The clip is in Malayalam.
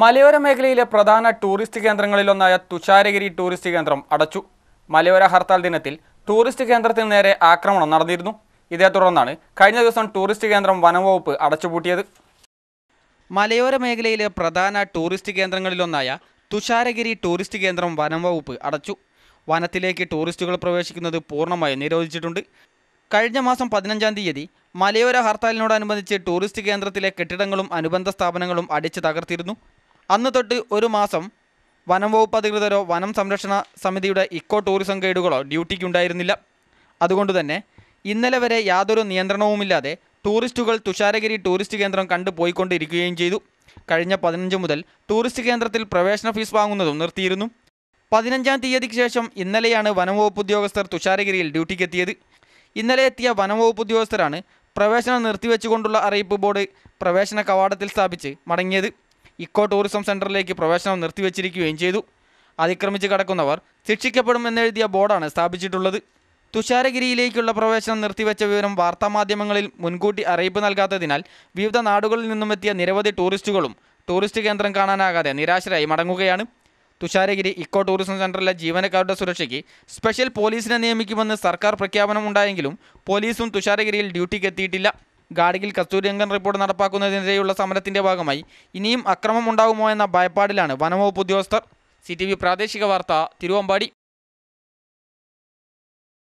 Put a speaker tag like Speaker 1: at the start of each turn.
Speaker 1: മലയോര മേഖലയിലെ പ്രധാന ടൂറിസ്റ്റ് കേന്ദ്രങ്ങളിലൊന്നായ തുഷാരഗിരി ടൂറിസ്റ്റ് കേന്ദ്രം അടച്ചു. മലയോര ഹർത്താൽ ദിനത്തിൽ ടൂറിസ്റ്റ് കേന്ദ്രത്തിന് നേരെ ആക്രമണം നടന്നിരുന്നു. ഇതേ തുടർന്നാണ് കഴിഞ്ഞ ദിവസം ടൂറിസ്റ്റ് കേന്ദ്രം വനംവകുപ്പ് അടച്ചുപൂട്ടിയത്. മലയോര മേഖലയിലെ പ്രധാന ടൂറിസ്റ്റ് കേന്ദ്രങ്ങളിലൊന്നായ തുഷാരഗിരി ടൂറിസ്റ്റ് കേന്ദ്രം വനംവകുപ്പ് അടച്ചു. വനത്തിലേക്ക് ടൂറിസ്റ്റുകൾ പ്രവേശിക്കുന്നത് പൂർണമായും നിരോധിച്ചിട്ടുണ്ട്. കഴിഞ്ഞ മാസം പതിനഞ്ചാം തീയതി മലയോര ഹർത്താലിനോടനുബന്ധിച്ച് ടൂറിസ്റ്റ് കേന്ദ്രത്തിലെ കെട്ടിടങ്ങളും അനുബന്ധ സ്ഥാപനങ്ങളും അടിച്ചു തകർത്തിരുന്നു. അന്ന് തൊട്ട് ഒരു മാസം വനം വകുപ്പ് അധികൃതരോ വനം സംരക്ഷണ സമിതിയുടെ ഇക്കോ ടൂറിസം ഗൈഡുകളോ ഡ്യൂട്ടിക്ക് ഉണ്ടായിരുന്നില്ല. അതുകൊണ്ട് തന്നെ ഇന്നലെ വരെ യാതൊരു നിയന്ത്രണവുമില്ലാതെ ടൂറിസ്റ്റുകൾ തുഷാരഗിരി ടൂറിസ്റ്റ് കേന്ദ്രം കണ്ടു പോയിക്കൊണ്ടിരിക്കുകയും ചെയ്തു. കഴിഞ്ഞ പതിനഞ്ച് മുതൽ ടൂറിസ്റ്റ് കേന്ദ്രത്തിൽ പ്രവേശന ഫീസ് വാങ്ങുന്നതും നിർത്തിയിരുന്നു. പതിനഞ്ചാം തീയതിക്ക് ശേഷം ഇന്നലെയാണ് വനംവകുപ്പ് ഉദ്യോഗസ്ഥർ തുഷാരഗിരിയിൽ ഡ്യൂട്ടിക്ക് എത്തിയത്. ഇന്നലെ എത്തിയ വനംവകുപ്പ് ഉദ്യോഗസ്ഥരാണ് പ്രവേശനം നിർത്തിവെച്ചുകൊണ്ടുള്ള അറിയിപ്പ് ബോർഡ് പ്രവേശന കവാടത്തിൽ സ്ഥാപിച്ച് മടങ്ങിയത്. ഇക്കോ ടൂറിസം സെന്ററിലേക്ക് പ്രവേശനം നിർത്തിവെച്ചിരിക്കുകയും ചെയ്തു. അതിക്രമിച്ച് കടക്കുന്നവർ ശിക്ഷിക്കപ്പെടും എന്നെഴുതിയ ബോർഡാണ് സ്ഥാപിച്ചിട്ടുള്ളത്. തുഷാരഗിരിയിലേക്കുള്ള പ്രവേശനം നിർത്തിവെച്ച വിവരം വാർത്താമാധ്യമങ്ങളിൽ മുൻകൂട്ടി അറിയിപ്പ് നൽകാത്തതിനാൽ വിവിധ നാടുകളിൽ നിന്നുമെത്തിയ നിരവധി ടൂറിസ്റ്റുകളും ടൂറിസ്റ്റ് കേന്ദ്രം കാണാനാകാതെ നിരാശരായി മടങ്ങുകയാണ്. തുഷാരഗിരി ഇക്കോ ടൂറിസം സെന്ററിലെ ജീവനക്കാരുടെ സുരക്ഷയ്ക്ക് സ്പെഷ്യൽ പോലീസിനെ നിയമിക്കുമെന്ന് സർക്കാർ പ്രഖ്യാപനം ഉണ്ടായെങ്കിലും പോലീസും തുഷാരഗിരിയിൽ ഡ്യൂട്ടിക്ക് എത്തിയിട്ടില്ല ഗാഡിയിൽ കസ്തൂരിരംഗൻ റിപ്പോർട്ട് നടപ്പാക്കുന്നതിനെതിരെയുള്ള സമരത്തിന്റെ ഭാഗമായി. ഇനിയും അക്രമം ഉണ്ടാകുമോ എന്ന ഭയപ്പാടിലാണ് വനംവകുപ്പ് ഉദ്യോഗസ്ഥർ. സി പ്രാദേശിക വാർത്ത തിരുവമ്പാടി.